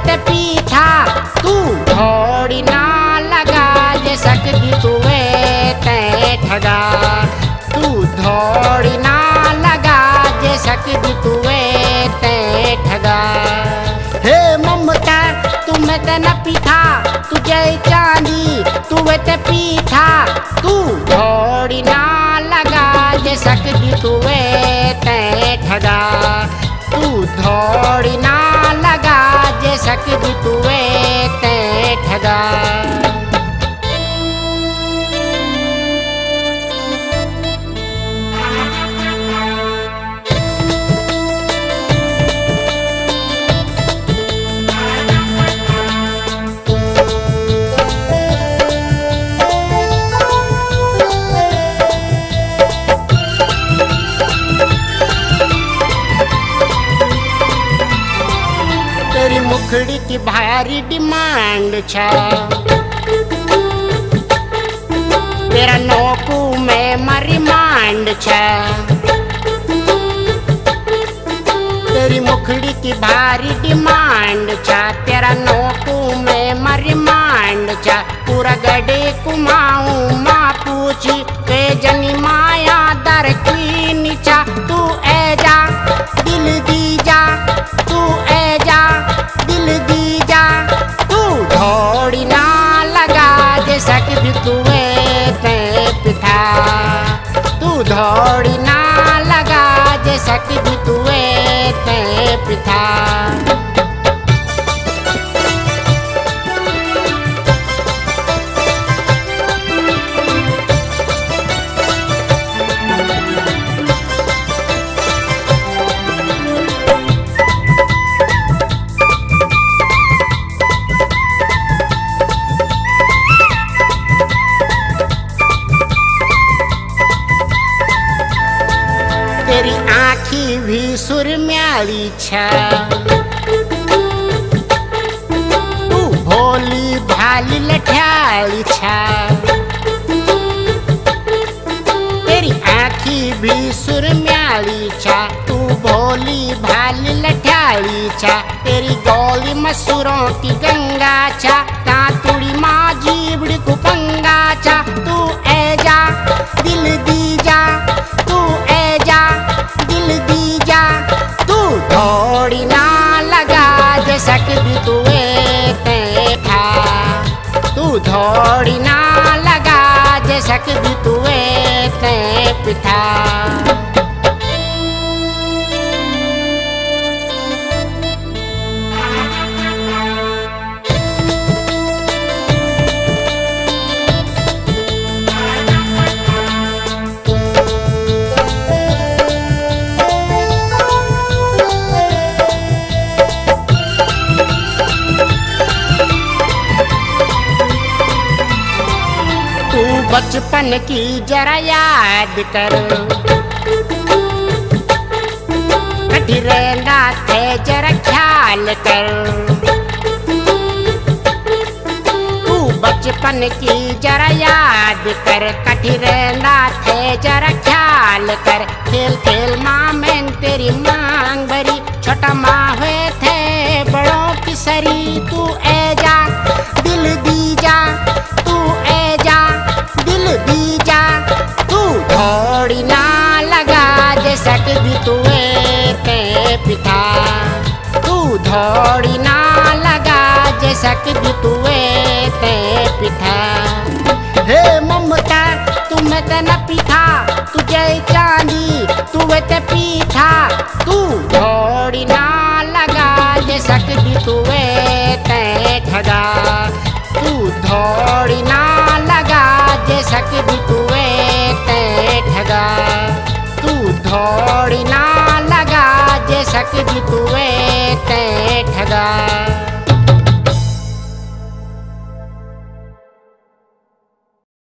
ते पीठा, तू थोड़ी ना लगा जे सकदी तुवे ते ठगा। तू थोड़ी ना लगा जे सकदी तुवे ते ठगा। हे ममता तुम्हें ते न पीठा, तुझे चांदी तुवे ते पीठा, तू थोड़ी ना लगा जे सकदी तुवे ते ठगा। थोड़ी ना लगा जे सक तुवे ते ठगा। मुखड़ी की भारी डिमांड तेरा नौकू में मरी मांड छा। तेरी मुखड़ी की भारी डिमांड तेरा नौकू में मरी मांड पूरा गडे कुमाऊं माँ पूछी ते जनी माया दर की सकदी तुवे ते पिठा तू दौड़ी ना लगा जे सकदी तुवे आँखी भी सुरम्याली छा। तू भोली भाली छा। तेरी आँखी भी सुरम्याली छा। तू भोली भाली छा। तेरी गोली मसूरों की गंगा छा। तातुड़ी माँ जीवड़ी कुपंगा छा। तू ए जा दिल दी जे बचपन की जरा याद कर। रहना थे जरा ख्याल कर। बचपन की जरा याद कर कठिर रहना थे जरा पिता, तू थोड़ी ना लगा जे सकदी तुए ते पिता। हे ममता तुम्हें ते न पीठा तुझे चांदी, तुवे ते पीठा तू थोड़ी ना लगा जे सकदी तुवे ते ठगा। तू थोड़ी ना लगा जे सकदी तुवे ते ठगा। तू थोड़ी ना लगा जे सकदी ठगा